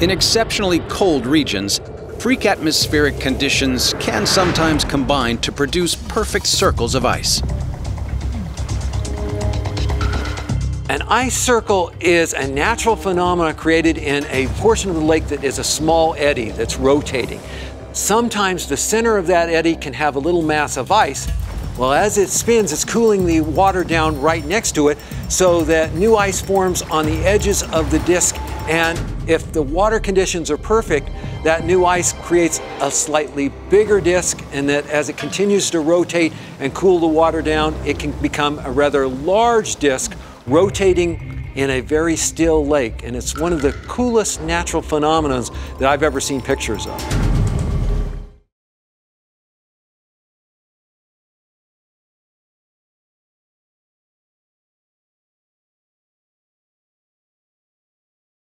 In exceptionally cold regions, freak atmospheric conditions can sometimes combine to produce perfect circles of ice. An ice circle is a natural phenomenon created in a portion of the lake that is a small eddy that's rotating. Sometimes the center of that eddy can have a little mass of ice. Well, as it spins, it's cooling the water down right next to it so that new ice forms on the edges of the disk. And if the water conditions are perfect, that new ice creates a slightly bigger disk, and that as it continues to rotate and cool the water down, it can become a rather large disk rotating in a very still lake. And it's one of the coolest natural phenomena that I've ever seen pictures of.